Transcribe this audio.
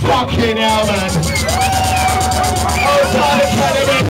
Fucking hell, man.